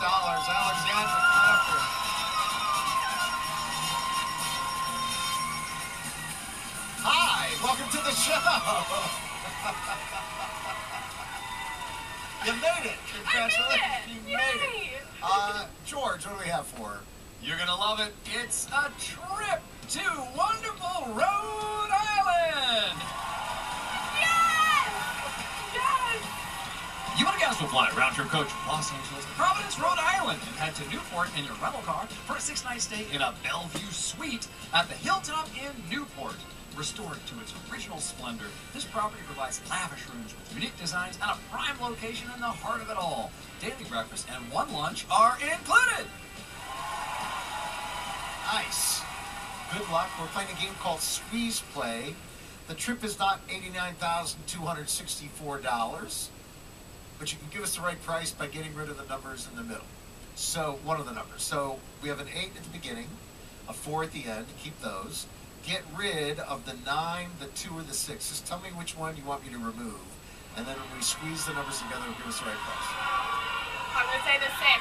Alexander Hi, welcome to the show. you made it. Congratulations. it. You made it. Uh, George, what do we have for her? You're gonna love it. It's a trip to wonderful Rhode You and a guest will fly round trip coach Los Angeles to Providence, Rhode Island, and head to Newport in your rental car for a six-night stay in a Bellevue suite at the Hilltop in Newport. Restored to its original splendor, this property provides lavish rooms with unique designs and a prime location in the heart of it all. Daily breakfast and one lunch are included. Nice. Good luck. We're playing a game called Squeeze Play. The trip is not $89,264, but you can give us the right price by getting rid of the numbers in the middle. So, one of the numbers. So, we have an 8 at the beginning, a 4 at the end. Keep those. Get rid of the 9, the 2, or the 6. Just tell me which one you want me to remove. And then when we squeeze the numbers together, it'll give us the right price. I'm gonna say the six.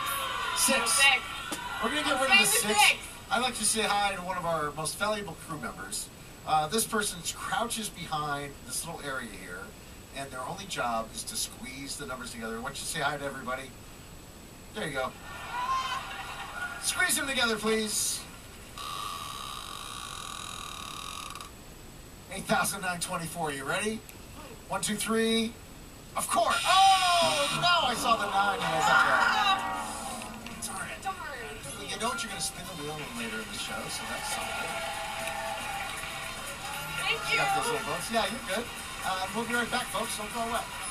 Six. The six. We're gonna get I'm rid of the the six. six. I'd like to say hi to one of our most valuable crew members. Uh, this person crouches behind this little area here, and their only job is to squeeze the numbers together. Why don't you say hi to everybody? There you go. Squeeze them together, please. 8,924. You ready? One, two, three. Of course. Oh, now I saw the nine. and I was like, Darn it. You know what? You're going to spin the wheel later in the show, so that's something. Thank You got those little boats? Yeah, you're good. Uh, we'll be right back, folks. Don't go away.